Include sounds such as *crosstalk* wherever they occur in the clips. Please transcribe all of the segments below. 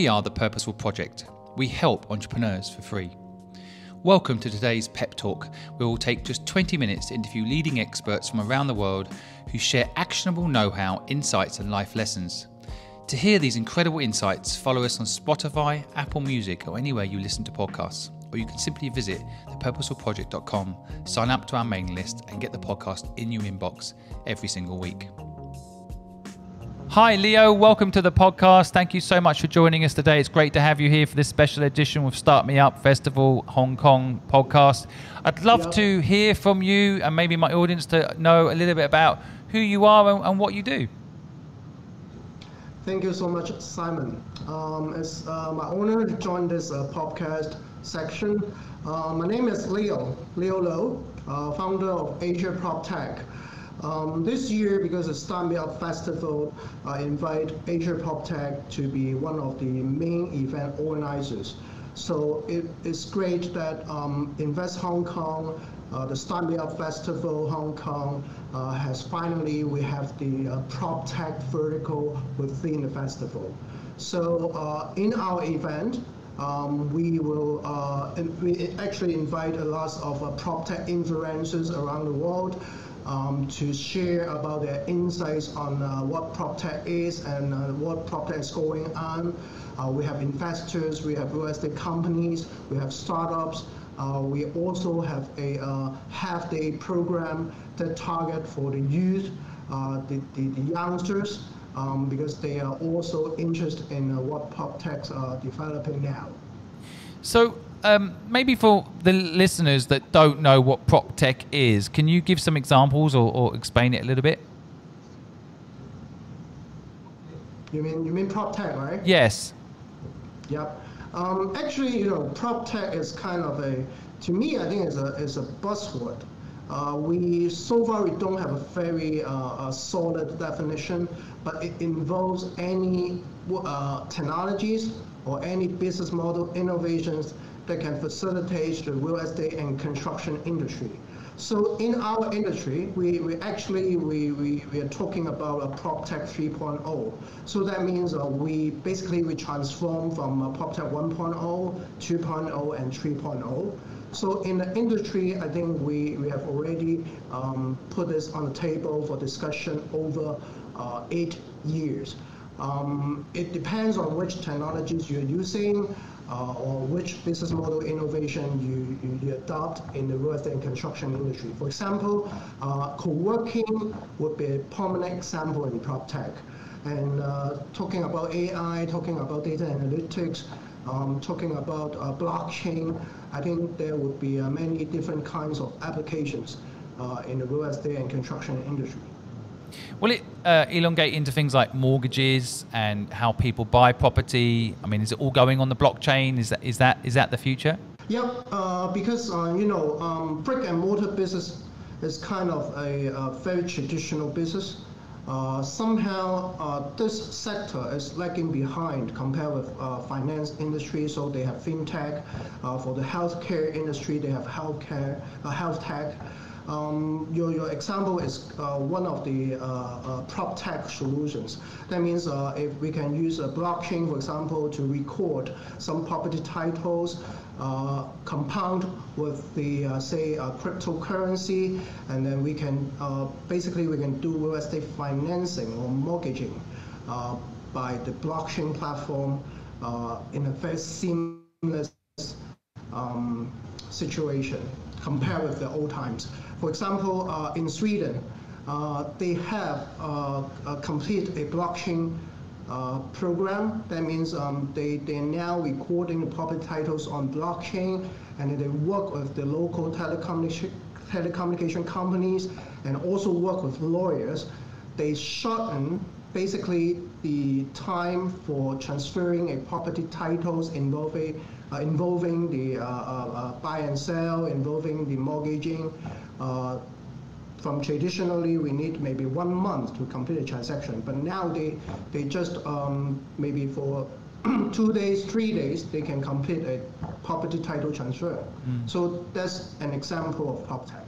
We are the Purposeful Project. We help entrepreneurs for free. Welcome to today's Pep Talk, we'll take just 20 minutes to interview leading experts from around the world who share actionable know how, insights, and life lessons. To hear these incredible insights, follow us on Spotify, Apple Music, or anywhere you listen to podcasts. Or you can simply visit thepurposefulproject.com, sign up to our mailing list, and get the podcast in your inbox every single week. Hi, Leo. Welcome to the podcast. Thank you so much for joining us today. It's great to have you here for this special edition with Start Me Up Festival Hong Kong podcast. I'd love yeah. to hear from you and maybe my audience to know a little bit about who you are and, and what you do. Thank you so much, Simon. Um, it's uh, my honor to join this uh, podcast section. Uh, my name is Leo, Leo Lo, uh, founder of Asia Prop Tech. Um, this year, because of Start Me Up Festival, I invite Asia PropTech to be one of the main event organizers. So it, it's great that um, Invest Hong Kong, uh, the Start Me Up Festival Hong Kong uh, has finally, we have the uh, prop tech vertical within the festival. So uh, in our event, um, we will uh, we actually invite a lot of uh, prop tech influencers around the world um, to share about their insights on uh, what PropTech is and uh, what PropTech is going on. Uh, we have investors, we have real estate companies, we have startups. Uh, we also have a uh, half-day program that target for the youth, uh, the, the, the, youngsters, um, because they are also interested in what PropTechs are developing now. So um, maybe for the listeners that don't know what prop tech is, can you give some examples or, or explain it a little bit? You mean you mean prop tech, right? Yes. Yep. Um, actually, you know, prop tech is kind of a, to me, I think it's a is a buzzword. Uh, we so far we don't have a very uh, a solid definition, but it involves any uh, technologies or any business model innovations that can facilitate the real estate and construction industry. So in our industry, we, we actually, we, we, we are talking about a PropTech 3.0. So that means uh, we basically we transform from a PropTech 1.0, 2.0, and 3.0. So in the industry, I think we, we have already um, put this on the table for discussion over uh, eight years. Um, it depends on which technologies you're using uh, or which business model innovation you, you, adopt in the real estate and construction industry. For example, uh, co-working would be a prominent example in prop tech. And uh, talking about AI, talking about data analytics, um, talking about uh, blockchain, I think there would be uh, many different kinds of applications uh, in the real estate and construction industry. Will it uh, elongate into things like mortgages and how people buy property? I mean, is it all going on the blockchain? Is that is that is that the future? Yeah, uh, because uh, you know, um, brick and mortar business is kind of a, a very traditional business. Uh, somehow uh, this sector is lagging behind compared with uh, finance industry. So they have fintech. Uh, for the healthcare industry, they have healthcare, uh, health tech. Um, your, your example is uh, one of the uh, uh, prop tech solutions. That means uh, if we can use a blockchain, for example, to record some property titles, uh, compound with the, uh, say, cryptocurrency, and then we can, basically we can do real estate financing or mortgaging by the blockchain platform in a very seamless um, situation compared with the old times. For example, uh, in Sweden, uh, they have uh, completed a blockchain uh, program. That means um, they, they're now recording the property titles on blockchain and they work with the local telecommunication, telecommunication companies and also work with lawyers. They shorten basically the time for transferring a property titles involving, uh, involving the uh, uh, buy and sell, involving the mortgaging, uh, from traditionally we need maybe one month to complete a transaction, but now they they just um, maybe for *clears throat* two days, three days, they can complete a property title transfer. Mm. So that's an example of PropTech.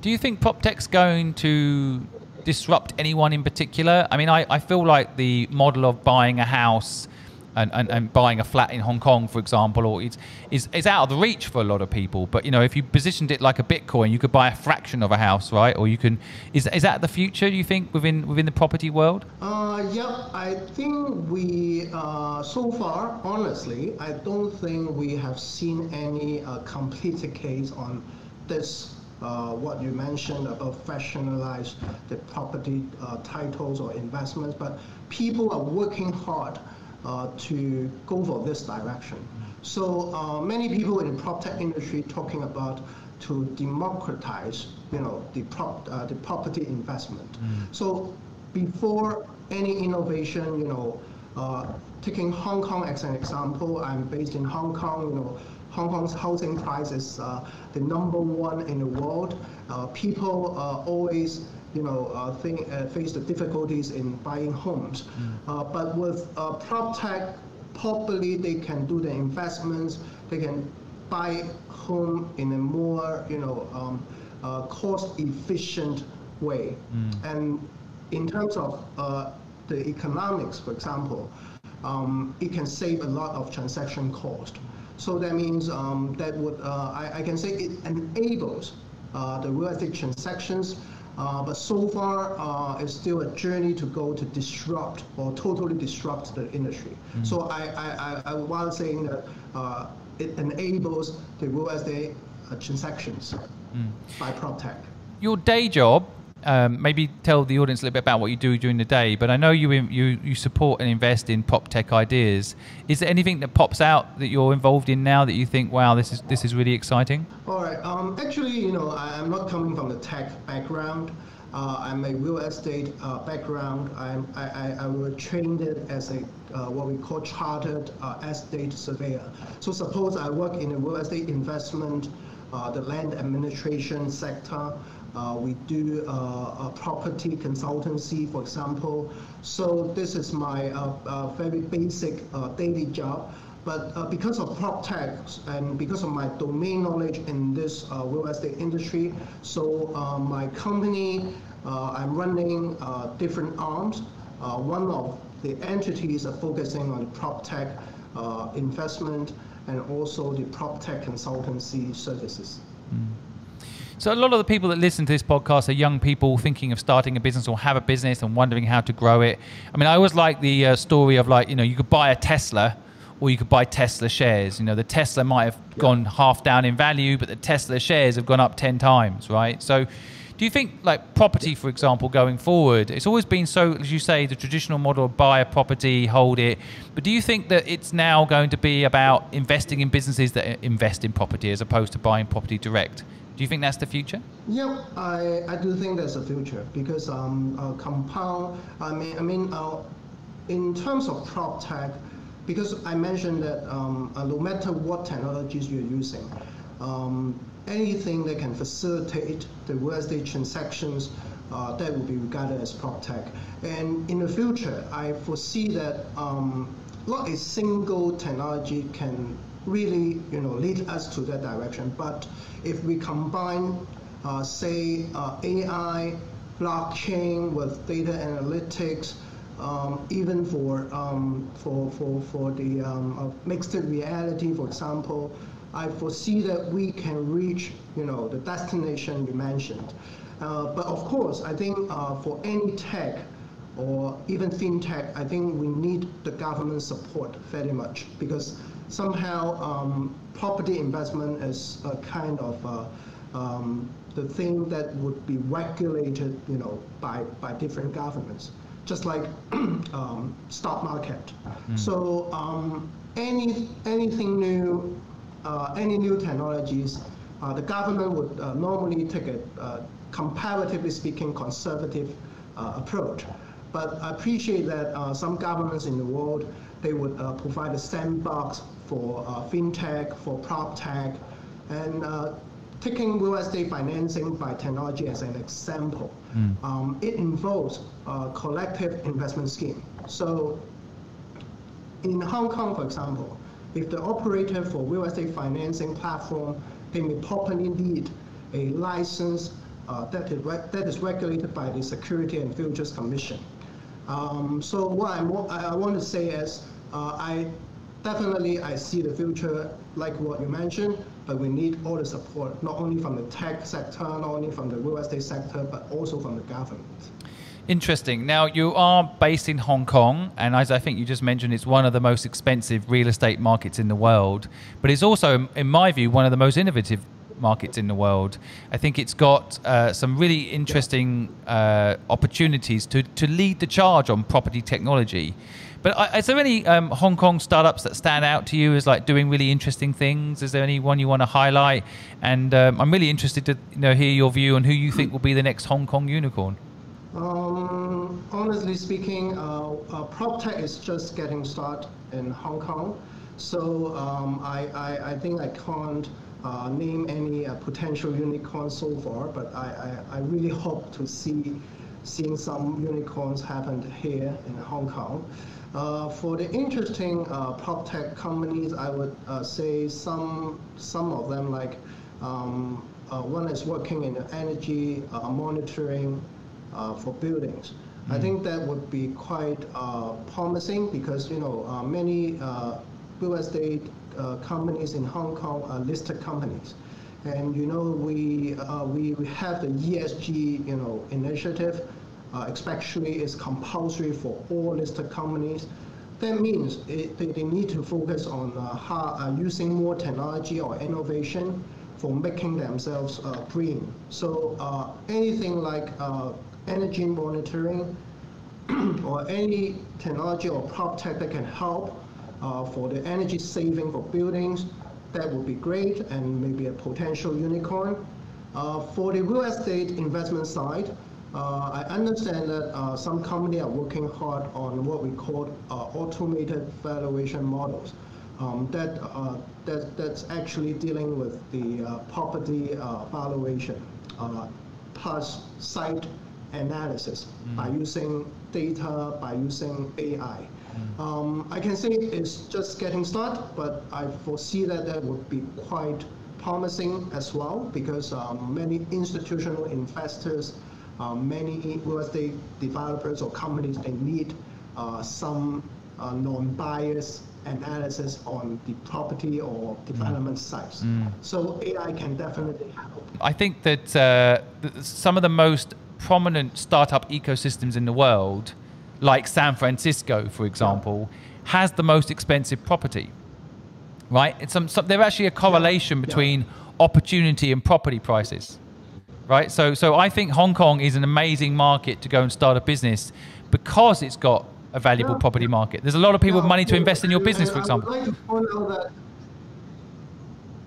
Do you think PropTech's going to disrupt anyone in particular? I mean, I, I feel like the model of buying a house and, and, and buying a flat in Hong Kong, for example, or it's is is out of the reach for a lot of people. But you know, if you positioned it like a Bitcoin, you could buy a fraction of a house, right? Or you can is is that the future? Do you think within within the property world? Uh, yeah, I think we uh, so far, honestly, I don't think we have seen any uh, completed case on this. Uh, what you mentioned about fractionalize the property uh, titles or investments, but people are working hard to go for this direction. So uh, many people in the prop tech industry talking about to democratize, you know, the prop uh, the property investment. Mm. So before any innovation, you know, uh, taking Hong Kong as an example, I'm based in Hong Kong, you know, Hong Kong's housing price is uh, the number one in the world. Uh, people always you know, uh, think, uh, face the difficulties in buying homes. Mm. Uh, but with uh, prop tech, probably they can do the investments, they can buy home in a more, you know, um, uh, cost-efficient way. Mm. And in terms of uh, the economics, for example, um, it can save a lot of transaction cost. So that means um, that would, I, I, can say it enables the real estate transactions uh, but so far, uh, it's still a journey to go to disrupt or totally disrupt the industry. Mm. So I, I, I, while saying that uh, it enables the real estate uh, transactions mm. by PropTech. Your day job um, maybe tell the audience a little bit about what you do during the day. But I know you you you support and invest in prop tech ideas. Is there anything that pops out that you're involved in now that you think, wow, this is this is really exciting? All right. Um, actually, you know, I'm not coming from the tech background. Uh, I'm a real estate uh, background. I'm, I, I, I was trained as a uh, what we call chartered uh, estate surveyor. So suppose I work in a real estate investment, uh, the land administration sector. Uh, we do uh, property consultancy, for example. So this is my uh, uh very basic uh, daily job. But uh, because of prop tech and because of my domain knowledge in this real estate industry, so my company, I'm running different arms. one of the entities are focusing on the prop tech investment and also the prop tech consultancy services. Mm. So a lot of the people that listen to this podcast are young people thinking of starting a business or have a business and wondering how to grow it. I mean, I always like the uh, story of like, you know, you could buy a Tesla or you could buy Tesla shares. You know, the Tesla might have yeah. gone half down in value, but the Tesla shares have gone up 10 times, right? So do you think like property, for example, going forward, it's always been so, as you say, the traditional model of buy a property, hold it. But do you think that it's now going to be about investing in businesses that invest in property as opposed to buying property direct? Do you think that's the future? Yeah, I, I do think that's the future because um, uh, compound. I mean, I mean, uh, in terms of prop tech, because I mentioned that um, uh, no matter what technologies you're using, um, anything that can facilitate the real estate transactions, uh, that will be regarded as prop tech. And in the future, I foresee that um, not a single technology can really, you know, lead us to that direction. But if we combine, uh, say, uh, AI, blockchain with data analytics, um, even for, um, for, for, for the um, uh, mixed reality, for example, I foresee that we can reach, you know, the destination you mentioned. Uh, but of course, I think uh, for any tech or even fintech, I think we need the government support very much because somehow um, property investment is a kind of uh, um, the thing that would be regulated, you know, by, by different governments, just like *clears throat* um, stock market. Mm. So um, any anything new, uh, any new technologies, uh, the government would uh, normally take a, uh, comparatively speaking, conservative uh, approach. But I appreciate that some governments in the world they would provide a sandbox for uh, fintech, for prop tech, and uh, taking real estate financing by technology as an example. Mm. Um, it involves a collective investment scheme. So in Hong Kong, for example, if the operator for real estate financing platform, they may properly need a license uh, that, is that is regulated by the Security and Futures Commission. Um, so what I'm, I want to say is Uh, I definitely I see the future like what you mentioned, but we need all the support, not only from the tech sector, not only from the real estate sector, but also from the government. Interesting. Now, you are based in Hong Kong, and as I think you just mentioned, it's one of the most expensive real estate markets in the world, but it's also, in my view, one of the most innovative markets in the world. I think it's got uh, some really interesting uh, opportunities to, to lead the charge on property technology. But is there any um, Hong Kong startups that stand out to you as like doing really interesting things? Is there any one you want to highlight? And um, I'm really interested to you know hear your view on who you think will be the next Hong Kong unicorn. Um, honestly speaking, uh, uh, prop tech is just getting started in Hong Kong. So um, I, I, I, think I can't uh, name any uh, potential unicorns so far, but I, I, I, really hope to see seeing some unicorns happen here in Hong Kong. Uh, for the interesting uh, prop tech companies, I would say some some of them like um, one is working in energy monitoring uh, for buildings. Mm. I think that would be quite uh, promising because you know uh, many real estate companies in Hong Kong are listed companies. And you know we uh, we, we have the ESG you know initiative, uh, especially is compulsory for all listed companies. That means it, they, they need to focus on uh, how, using more technology or innovation for making themselves green. So anything like energy monitoring *clears throat* or any technology or prop tech that can help uh, for the energy saving for buildings, that would be great and maybe a potential unicorn. Uh, for the real estate investment side, uh, I understand that uh, some companies are working hard on what we call uh, automated valuation models. Um, that, uh, that, that's actually dealing with the property valuation plus site analysis mm. by using data, by using AI. Mm. Um, I can say it's just getting started, but I foresee that that would be quite promising as well because um, many institutional investors, uh, many real estate developers or companies, they need uh, some uh, non-biased analysis on the property or development mm. sites. Mm. So AI can definitely help. I think that uh, some of the most prominent startup ecosystems in the world, like San Francisco, for example, yeah. has the most expensive property. Right? It's some, some, there's actually a correlation yeah. between yeah. opportunity and property prices. Right? So, so I think Hong Kong is an amazing market to go and start a business because it's got a valuable property market. There's a lot of people with money to invest in your business, for example.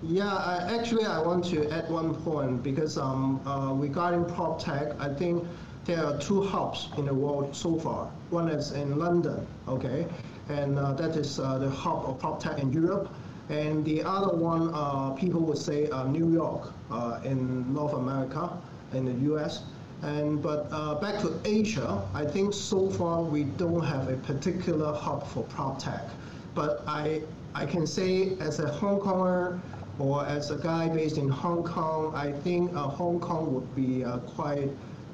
Yeah, I, actually, I want to add one point because um, uh, regarding prop tech, I think there are two hubs in the world so far. One is in London, okay, and uh, that is uh, the hub of prop tech in Europe. And the other one, uh, people would say uh, New York uh, in North America, in the US. And but back to Asia, I think so far we don't have a particular hub for prop tech. But I I can say as a Hong Konger or as a guy based in Hong Kong, I think uh, Hong Kong would be uh, quite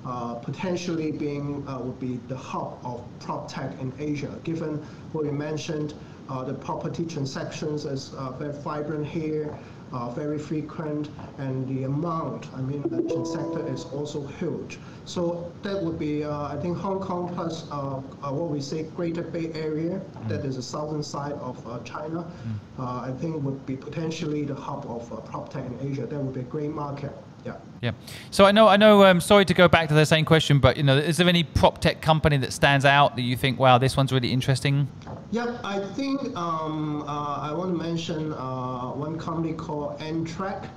uh, potentially being uh, would be the hub of prop tech in Asia, given what you mentioned, uh, the property transactions is uh, very vibrant here, uh, very frequent, and the amount, I mean, the sector is also huge. So that would be, uh, I think, Hong Kong plus uh, uh what we say Greater Bay Area, mm. that is the southern side of uh, China, mm. I think would be potentially the hub of prop tech in Asia. That would be a great market. Yeah. Yeah. So I know, I know. Um, sorry to go back to the same question, but you know, is there any prop tech company that stands out that you think, wow, this one's really interesting? Yep. I think um, uh, I want to mention uh, one company called Entrack.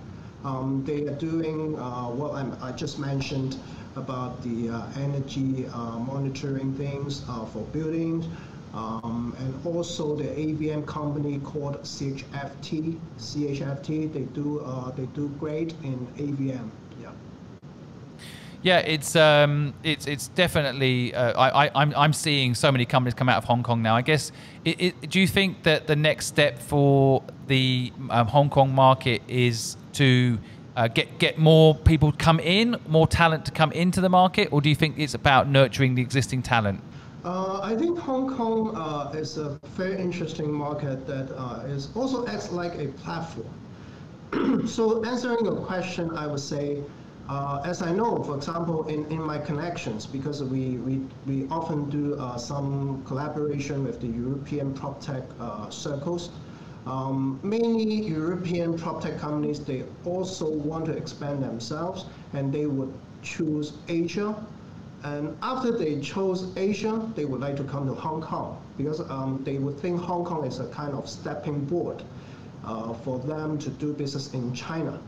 Um, they are doing uh, what I'm, i just mentioned about the uh, energy uh, monitoring things uh, for buildings. Um, and also the AVM company called CHFT. CHFT, they do they do great in AVM. Yeah. Yeah, it's um, it's it's definitely. Uh, I, I I'm I'm seeing so many companies come out of Hong Kong now. I guess. It, it, do you think that the next step for the um, Hong Kong market is to uh, get get more people to come in, more talent to come into the market, or do you think it's about nurturing the existing talent? Uh, I think Hong Kong uh, is a very interesting market that uh, is also acts like a platform. *clears throat* so answering your question, I would say, uh, as I know, for example, in, in my connections, because we, we, we often do uh, some collaboration with the European prop tech uh, circles, um, many European prop tech companies, they also want to expand themselves and they would choose Asia. And after they chose Asia, they would like to come to Hong Kong because um, they would think Hong Kong is a kind of stepping board uh, for them to do business in China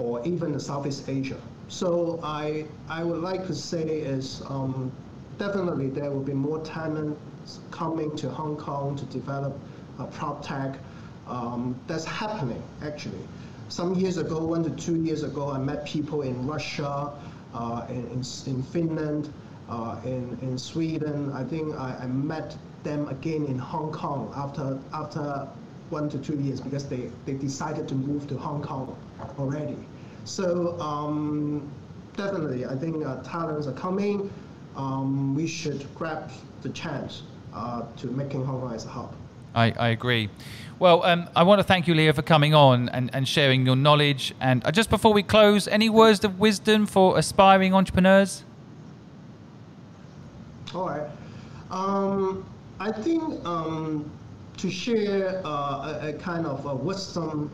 or even the Southeast Asia. So I, I would like to say is um, definitely there will be more talents coming to Hong Kong to develop a prop tech. Um, that's happening actually. Some years ago, one to two years ago, I met people in Russia, uh, in, in, in, Finland, uh, in, in Sweden. I think I, I met them again in Hong Kong after, after one to two years because they, they decided to move to Hong Kong already. So um, definitely, I think uh, talents are coming. Um, we should grab the chance uh, to making Hong Kong as a hub. I, I agree. Well, um, I want to thank you, Leo, for coming on and, and sharing your knowledge. And uh, just before we close, any words of wisdom for aspiring entrepreneurs? All right. Um, I think um, to share uh, a, a, kind of a wisdom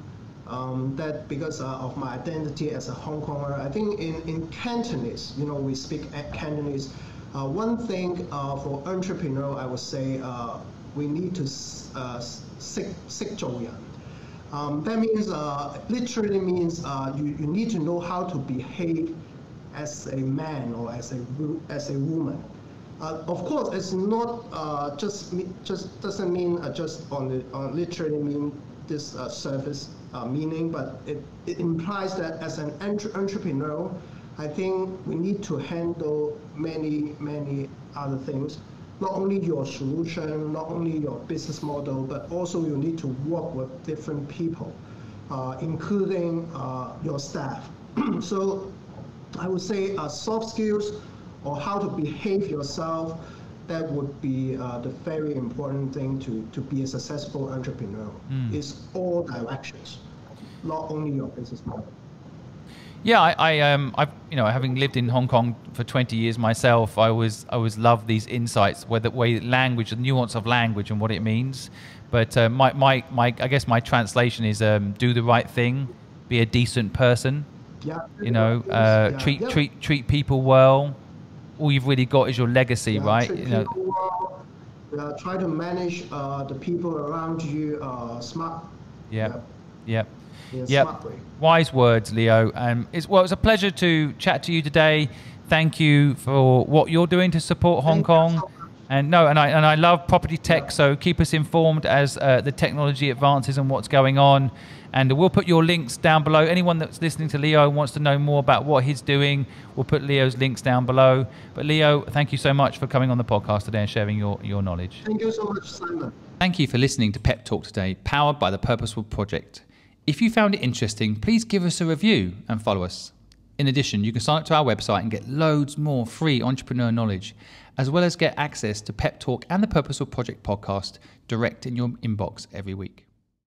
um, that because uh, of my identity as a Hong Konger, I think in, in Cantonese, you know, we speak Cantonese. Uh, one thing uh, for entrepreneur, I would say uh, we need to uh, um, that means literally means you, you need to know how to behave as a man or as a as a woman. Uh, of course, it's not uh, just just doesn't mean uh, just on the on literally mean this uh, service uh, meaning, but it, it implies that as an entre entrepreneur, I think we need to handle many many other things. Not only your solution, not only your business model, but also you need to work with different people, uh, including your staff. *clears throat* so I would say soft skills or how to behave yourself, that would be uh, the very important thing to, to be a successful entrepreneur. Mm. It's all directions, not only your business model. Yeah, I, I um, I've you know, having lived in Hong Kong for 20 years myself, I always, I always love these insights, where the way language, the nuance of language, and what it means. But uh, my, my, my, I guess my translation is um, do the right thing, be a decent person. Yeah. You know, uh, yeah. treat, yeah. treat, treat people well all you've really got is your legacy, yeah, right? You know. Uh, try to manage uh, the people around you uh, smart. Yeah. Yep. Yep. yep. Wise words, Leo. Um, it's well, it's a pleasure to chat to you today. Thank you for what you're doing to support Hong Thank Kong. And no, and I and I love property tech. Yeah. So keep us informed as uh, the technology advances and what's going on. And we'll put your links down below. Anyone that's listening to Leo wants to know more about what he's doing, we'll put Leo's links down below. But Leo, thank you so much for coming on the podcast today and sharing your, your knowledge. Thank you so much, Simon. Thank you for listening to Pep Talk today, powered by the Purposeful Project. If you found it interesting, please give us a review and follow us. In addition, you can sign up to our website and get loads more free entrepreneur knowledge, as well as get access to Pep Talk and the Purposeful Project podcast direct in your inbox every week.